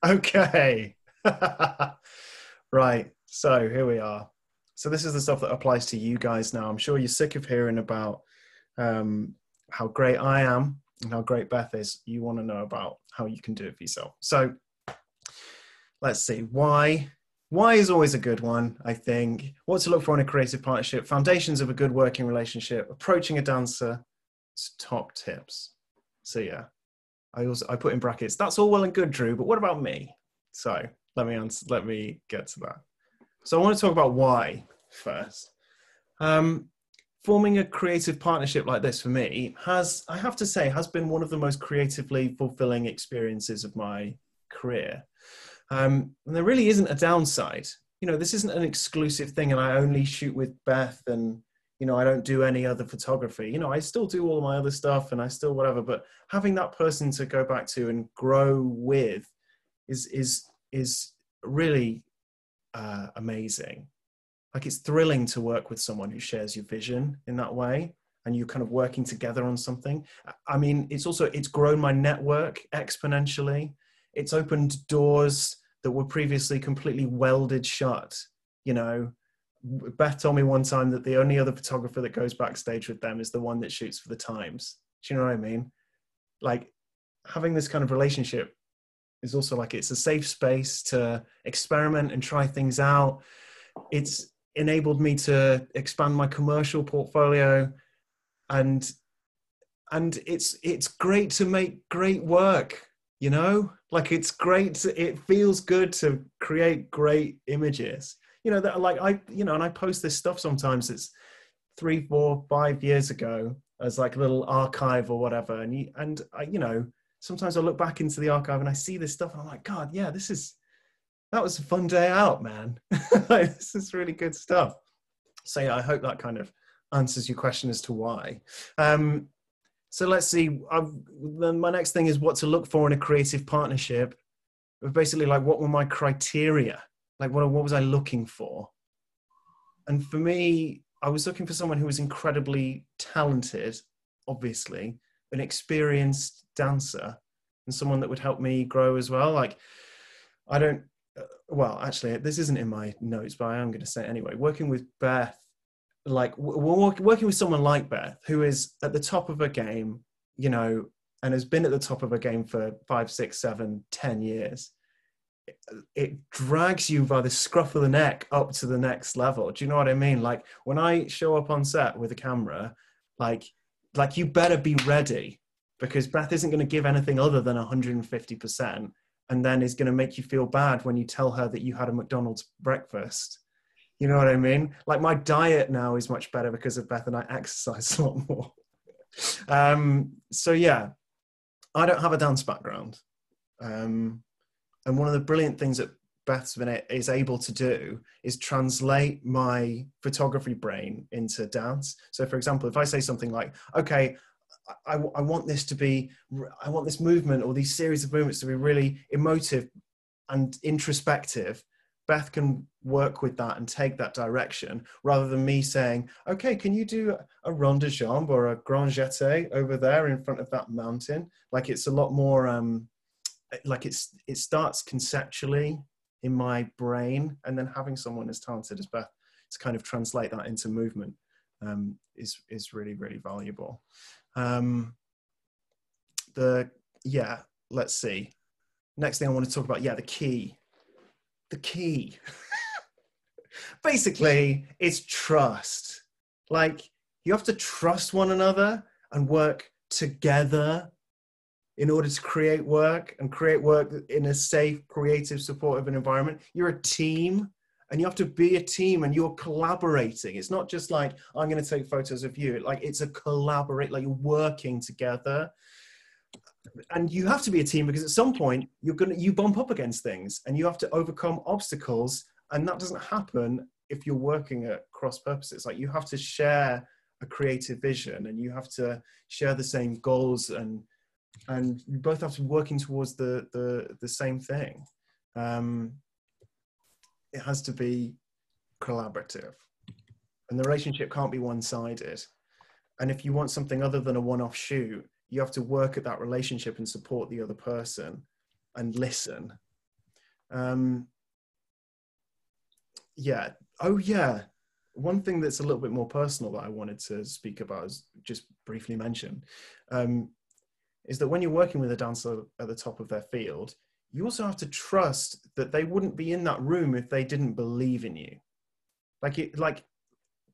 Okay. right. So here we are. So this is the stuff that applies to you guys now. I'm sure you're sick of hearing about um, how great I am and how great Beth is, you want to know about how you can do it for yourself. So let's see why. Why is always a good one, I think. What to look for in a creative partnership, foundations of a good working relationship, approaching a dancer, top tips. So yeah, I also I put in brackets. That's all well and good, Drew, but what about me? So let me answer, let me get to that. So I want to talk about why first. Um, forming a creative partnership like this for me has, I have to say, has been one of the most creatively fulfilling experiences of my career. Um, and there really isn't a downside. You know, this isn't an exclusive thing, and I only shoot with Beth, and you know, I don't do any other photography. You know, I still do all my other stuff, and I still whatever. But having that person to go back to and grow with is is is really uh, amazing. Like it's thrilling to work with someone who shares your vision in that way and you're kind of working together on something. I mean it's also it's grown my network exponentially. It's opened doors that were previously completely welded shut you know. Beth told me one time that the only other photographer that goes backstage with them is the one that shoots for the times. Do you know what i mean? Like having this kind of relationship is also like it's a safe space to experiment and try things out. It's enabled me to expand my commercial portfolio and and it's it's great to make great work you know? Like it's great to, it feels good to create great images you know that like i you know and i post this stuff sometimes. It's three four five years ago as like a little archive or whatever. And you, and i you know sometimes i look back into the archive and i see this stuff and i'm like god yeah this is that was a fun day out, man. like, this is really good stuff. So yeah, I hope that kind of answers your question as to why. Um, so let's see. I've, then my next thing is what to look for in a creative partnership. Basically, like what were my criteria? Like what what was I looking for? And for me, I was looking for someone who was incredibly talented, obviously, an experienced dancer, and someone that would help me grow as well. Like I don't uh, well, actually, this isn't in my notes, but I am going to say it anyway. Working with Beth, like working with someone like Beth, who is at the top of her game, you know, and has been at the top of her game for five, six, seven, ten years. It, it drags you by the scruff of the neck up to the next level. Do you know what I mean? Like when I show up on set with a camera, like like you better be ready because Beth isn't going to give anything other than 150 percent and then is going to make you feel bad when you tell her that you had a McDonald's breakfast. You know what I mean? Like my diet now is much better because of Beth and I exercise a lot more. um, so yeah, I don't have a dance background. Um, and one of the brilliant things that Beth's been is able to do is translate my photography brain into dance. So, for example, if I say something like, "Okay, I, I want this to be, I want this movement or these series of movements to be really emotive and introspective. Beth can work with that and take that direction rather than me saying, okay, can you do a rond de jambe or a grand jeté over there in front of that mountain? Like it's a lot more, um, like it's, it starts conceptually in my brain and then having someone as talented as Beth to kind of translate that into movement um, is, is really, really valuable. Um, the yeah, let's see. Next thing I want to talk about, yeah, the key. The key. Basically, it's trust. Like you have to trust one another and work together in order to create work and create work in a safe, creative, supportive environment. You're a team and you have to be a team and you're collaborating. It's not just like i'm going to take photos of you. Like it's a collaborate like you're working together. And you have to be a team because at some point you're going to you bump up against things and you have to overcome obstacles and that doesn't happen if you're working at cross purposes. Like you have to share a creative vision and you have to share the same goals and and you both have to be working towards the the the same thing. Um it has to be collaborative. And the relationship can't be one-sided. And if you want something other than a one-off shoot you have to work at that relationship and support the other person and listen. Um yeah. Oh yeah. One thing that's a little bit more personal that I wanted to speak about is just briefly mention um, is that when you're working with a dancer at the top of their field, you also have to trust that they wouldn't be in that room if they didn't believe in you. Like it, like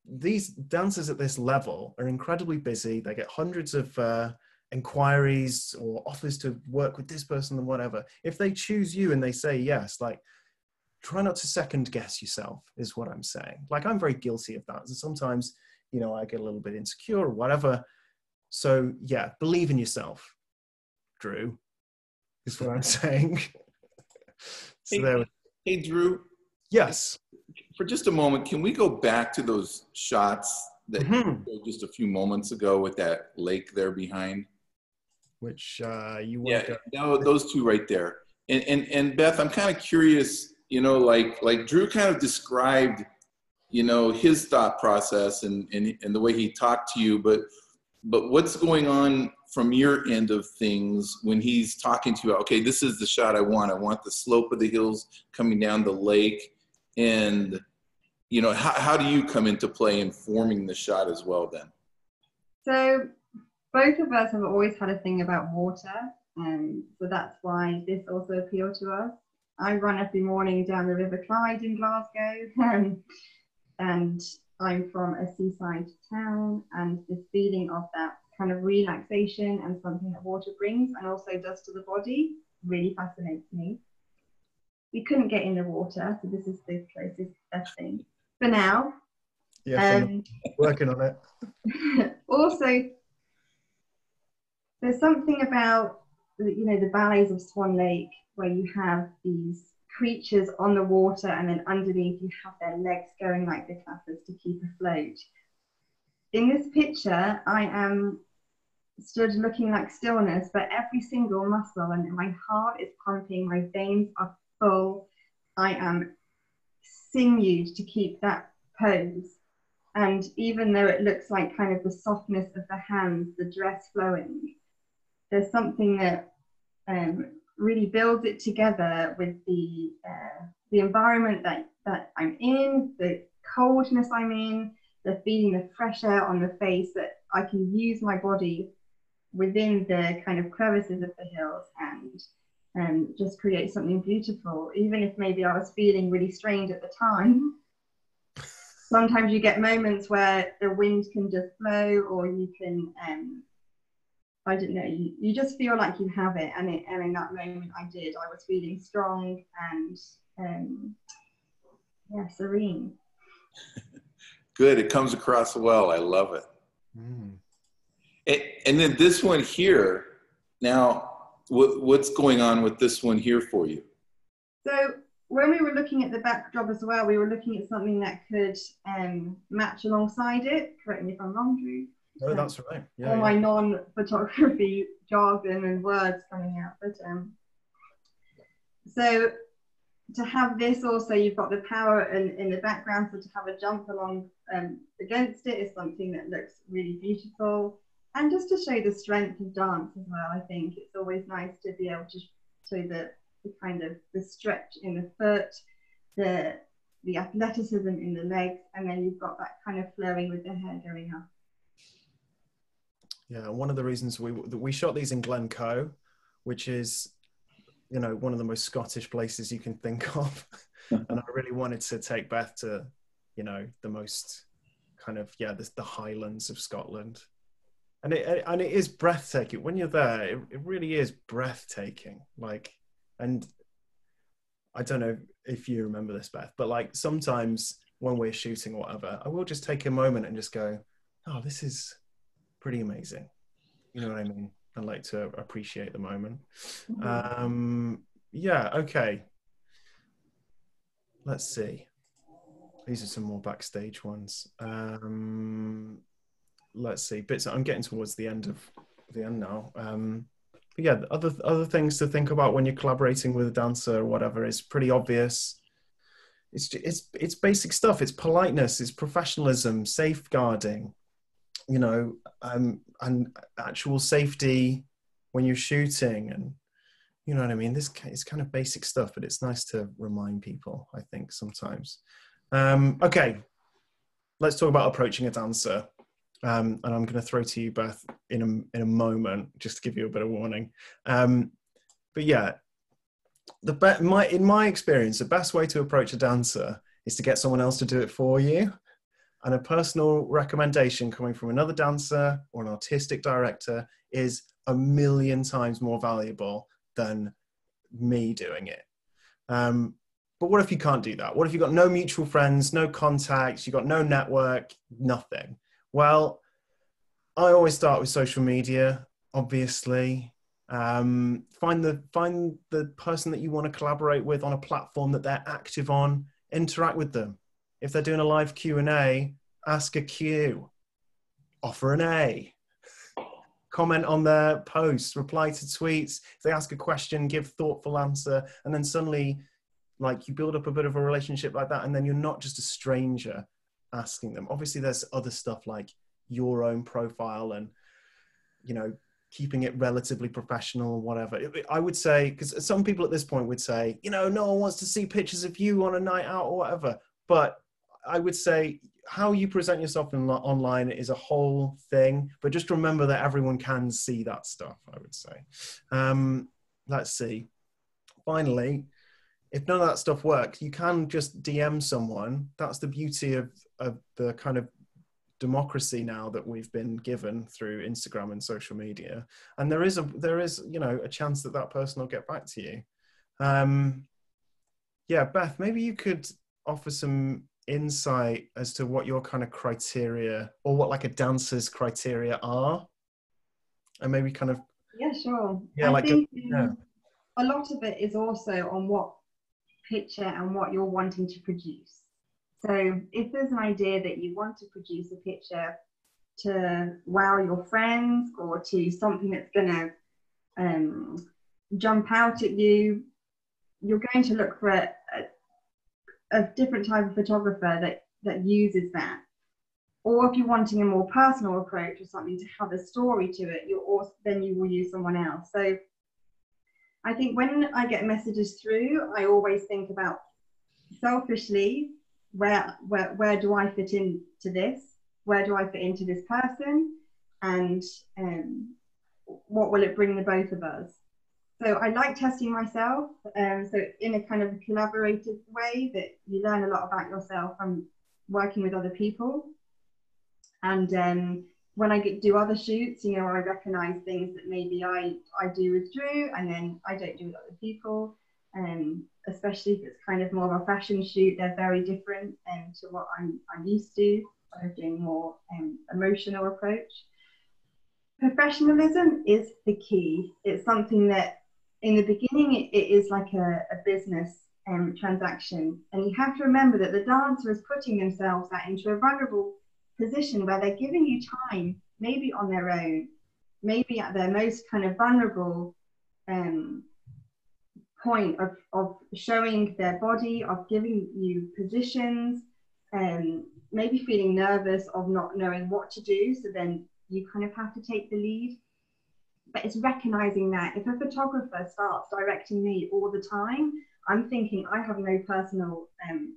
these dancers at this level are incredibly busy. They get hundreds of uh, inquiries or offers to work with this person and whatever. If they choose you and they say yes, like try not to second guess yourself is what i'm saying like i'm very guilty of that and sometimes you know i get a little bit insecure or whatever so yeah believe in yourself drew is what i'm saying. So hey, there, hey drew. Yes. For just a moment can we go back to those shots that mm-hmm. just a few moments ago with that lake there behind? Which uh you yeah no, those two right there. And and, and beth i'm kind of curious you know, like like Drew kind of described, you know, his thought process and and, and the way he talked to you, but but what's going on from your end of things when he's talking to you okay this is the shot i want. I want the slope of the hills coming down the lake. And you know how, how do you come into play in forming the shot as well then? So both of us have always had a thing about water. And so that's why this also appealed to us. I run every morning down the River Clyde in Glasgow, um, and I'm from a seaside town, and this feeling of that kind of relaxation and something that water brings and also does to the body really fascinates me. We couldn't get in the water, so this is the closest best thing for now. Yeah, um, working on it. also, there's something about you know the valleys of Swan Lake where you have these creatures on the water and then underneath you have their legs going like the clappers to keep afloat. In this picture, I am stood looking like stillness, but every single muscle and my heart is pumping, my veins are full. I am sinewed to keep that pose. And even though it looks like kind of the softness of the hands, the dress flowing, there's something that um, really builds it together with the uh, the environment that that I'm in, the coldness I'm in, the feeling of fresh air on the face that I can use my body within the kind of crevices of the hills and um, just create something beautiful, even if maybe I was feeling really strained at the time. Sometimes you get moments where the wind can just flow, or you can um, I don't know, you, you just feel like you have it. And, it, and in that moment, I did. I was feeling strong and, um, yeah, serene. Good. It comes across well. I love it. Mm. And, and then this one here, now, what, what's going on with this one here for you? So when we were looking at the backdrop as well, we were looking at something that could um, match alongside it. Correct me if I'm wrong, Drew. Oh, that's right. Yeah, all yeah. my non-photography jargon and words coming out. But um, so to have this also, you've got the power in, in the background. So to have a jump along um, against it is something that looks really beautiful. And just to show the strength of dance as well, I think it's always nice to be able to show the, the kind of the stretch in the foot, the the athleticism in the legs, and then you've got that kind of flowing with the hair going up. Yeah, one of the reasons we we shot these in Glencoe, which is, you know, one of the most Scottish places you can think of, and I really wanted to take Beth to, you know, the most kind of yeah, the, the Highlands of Scotland, and it and it is breathtaking when you're there. It, it really is breathtaking. Like, and I don't know if you remember this, Beth, but like sometimes when we're shooting or whatever, I will just take a moment and just go, "Oh, this is pretty amazing. You know what I mean? I like to appreciate the moment. Mm-hmm. Um, yeah, okay. Let's see. These are some more backstage ones. Um, let's see. Bits. I'm getting towards the end of the end now. Um, but yeah, other other things to think about when you're collaborating with a dancer or whatever is pretty obvious. It's it's it's basic stuff. It's politeness. It's professionalism. Safeguarding you know, um, and actual safety when you're shooting, and you know what I mean. This is kind of basic stuff, but it's nice to remind people. I think sometimes. Um, okay, let's talk about approaching a dancer. Um, and I'm going to throw to you, Beth, in a in a moment, just to give you a bit of warning. Um, but yeah, the be- my in my experience, the best way to approach a dancer is to get someone else to do it for you. And a personal recommendation coming from another dancer or an artistic director is a million times more valuable than me doing it. Um, but what if you can't do that? What if you've got no mutual friends, no contacts, you've got no network, nothing? Well, I always start with social media, obviously. Um, find the find the person that you want to collaborate with on a platform that they're active on. Interact with them. If they're doing a live Q and A, ask a Q. Offer an A. Comment on their posts. Reply to tweets. If they ask a question, give thoughtful answer, and then suddenly, like you build up a bit of a relationship like that, and then you're not just a stranger asking them. Obviously, there's other stuff like your own profile and you know keeping it relatively professional or whatever. I would say, because some people at this point would say, you know, no one wants to see pictures of you on a night out or whatever. But I would say how you present yourself in, online is a whole thing. But just remember that everyone can see that stuff, I would say. Um, let's see. Finally, if none of that stuff works, you can just DM someone. That's the beauty of, of the kind of democracy now that we've been given through Instagram and social media, and there is a there is you know a chance that that person will get back to you. Um, yeah, Beth, maybe you could offer some insight as to what your kind of criteria or what like a dancer's criteria are, and maybe kind of yeah, sure. Yeah, I like think, a, yeah. a lot of it is also on what picture and what you're wanting to produce. So if there's an idea that you want to produce a picture to wow your friends or to something that's going to um, jump out at you, you're going to look for a, a, a, different type of photographer that, that uses that. Or if you're wanting a more personal approach or something to have a story to it, you're also, then you will use someone else. So I think when I get messages through, I always think about selfishly where where where do I fit into this? Where do I fit into this person? And um, what will it bring the both of us? So I like testing myself. Um, so in a kind of collaborative way that you learn a lot about yourself from working with other people. And um, when I get, do other shoots, you know, I recognize things that maybe I, I do with Drew and then I don't do with other people. Um, especially if it's kind of more of a fashion shoot, they're very different um, to what I'm, I'm used to, of doing more um, emotional approach. Professionalism is the key. It's something that in the beginning it, it is like a, a business um, transaction, and you have to remember that the dancer is putting themselves out into a vulnerable position where they're giving you time, maybe on their own, maybe at their most kind of vulnerable um, point of, of showing their body, of giving you positions, and um, maybe feeling nervous of not knowing what to do. So then you kind of have to take the lead. But it's recognizing that if a photographer starts directing me all the time, I'm thinking I have no personal um,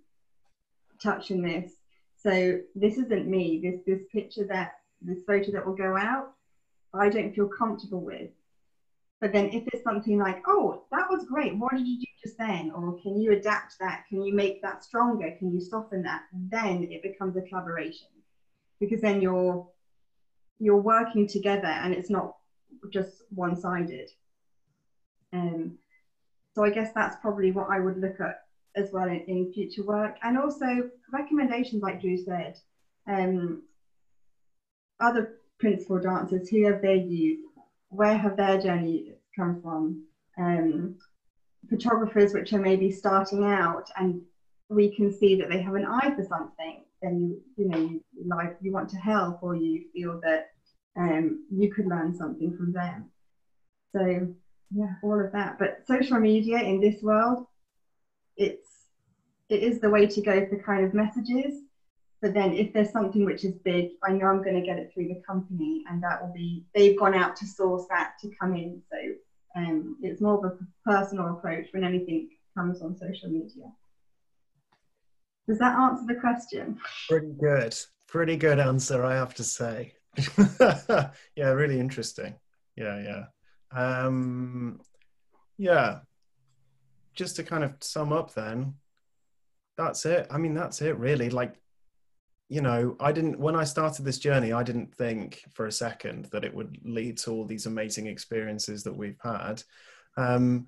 touch in this. So this isn't me. This this picture that this photo that will go out, I don't feel comfortable with. But then if it's something like, oh, that was great, what did you do just then? Or can you adapt that? Can you make that stronger? Can you soften that? Then it becomes a collaboration because then you're you're working together and it's not just one-sided. Um, so I guess that's probably what I would look at as well in, in future work. And also recommendations, like Drew said, um, other principal dancers, who have they used? Where have their journey come from? Um, photographers which are maybe starting out and we can see that they have an eye for something, then you you know you like you want to help or you feel that um, you could learn something from them. So yeah, all of that. But social media in this world, it's it is the way to go for kind of messages but then if there's something which is big, I know I'm going to get it through the company and that will be, they've gone out to source that to come in. So um, it's more of a personal approach when anything comes on social media. Does that answer the question? Pretty good. pretty good answer, I have to say. yeah, really interesting. Yeah, yeah. Um, yeah. Just to kind of sum up then, that's it. I mean, that's it really. Like, you know, I didn't, when I started this journey, I didn't think for a second that it would lead to all these amazing experiences that we've had. Um,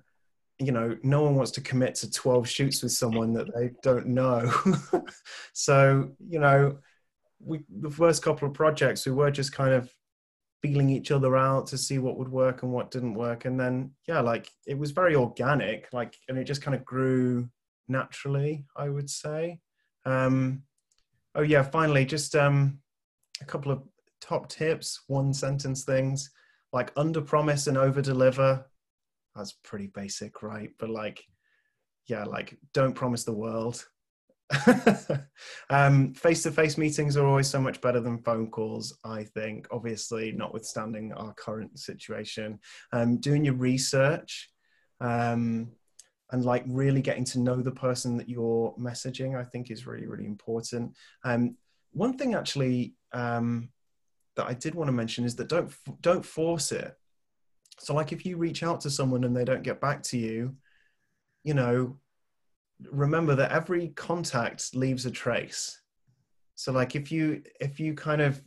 you know, no one wants to commit to 12 shoots with someone that they don't know. so, you know, we, the first couple of projects, we were just kind of feeling each other out to see what would work and what didn't work. And then, yeah, like it was very organic, like, and it just kind of grew naturally, I would say. Um, oh, yeah, finally, just um, a couple of top tips, one sentence things like under promise and over deliver that's pretty basic, right? But like, yeah, like don't promise the world. um, face-to-face meetings are always so much better than phone calls i think obviously notwithstanding our current situation um, doing your research um, and like really getting to know the person that you're messaging i think is really really important um, one thing actually um, that i did want to mention is that don't don't force it so, like, if you reach out to someone and they don't get back to you, you know, remember that every contact leaves a trace. So, like, if you if you kind of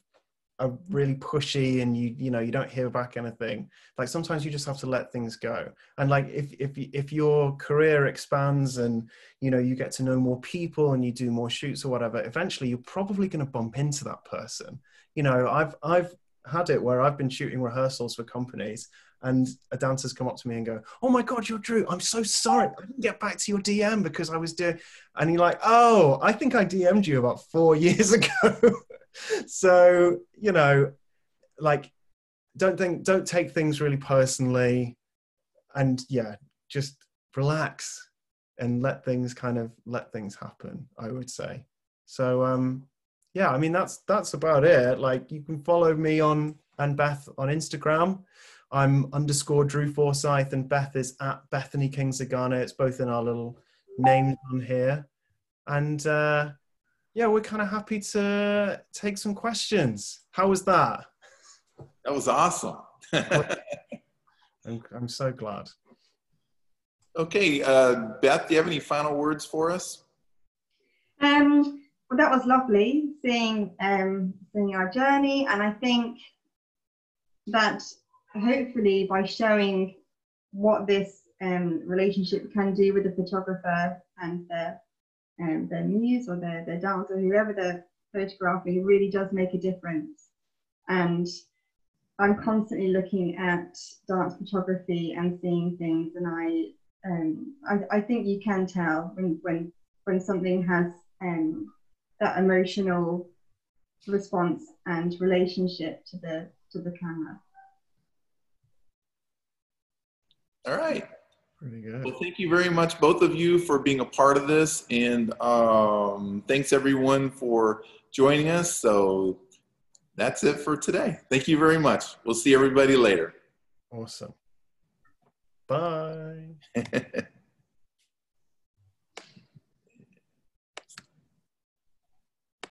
are really pushy and you you know you don't hear back anything like sometimes you just have to let things go and like if if if your career expands and you know you get to know more people and you do more shoots or whatever eventually you're probably going to bump into that person you know i've i've had it where i've been shooting rehearsals for companies and a dancer's come up to me and go, "Oh my God, you're Drew! I'm so sorry, I didn't get back to your DM because I was doing." And you're like, "Oh, I think I DM'd you about four years ago." so you know, like, don't think, don't take things really personally, and yeah, just relax and let things kind of let things happen. I would say. So um, yeah, I mean that's that's about it. Like you can follow me on and Beth on Instagram. I'm underscore Drew Forsyth and Beth is at Bethany Kingsley Garner. It's both in our little names on here. And uh, yeah, we're kind of happy to take some questions. How was that? That was awesome. I'm, I'm so glad. Okay, uh, Beth, do you have any final words for us? Um, well, that was lovely seeing um, seeing our journey, and I think that hopefully by showing what this um, relationship can do with the photographer and their um, their muse or their, their dance or whoever they're photographing, really does make a difference. And I'm constantly looking at dance photography and seeing things, and I um, I, I, think you can tell when when when something has um, that emotional response and relationship to the to the camera. All right. Pretty good. Well, thank you very much, both of you, for being a part of this. And um, thanks, everyone, for joining us. So that's it for today. Thank you very much. We'll see everybody later. Awesome. Bye.